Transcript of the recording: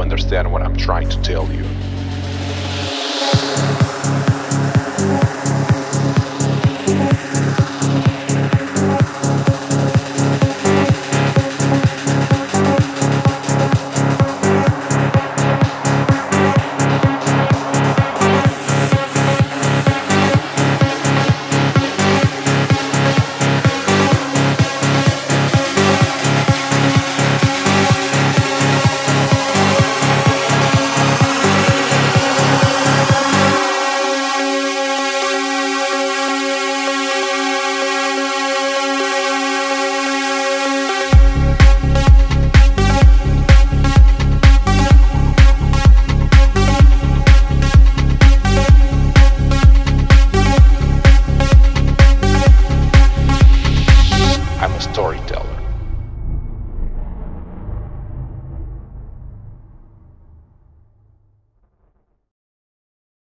understand what I'm trying to tell you.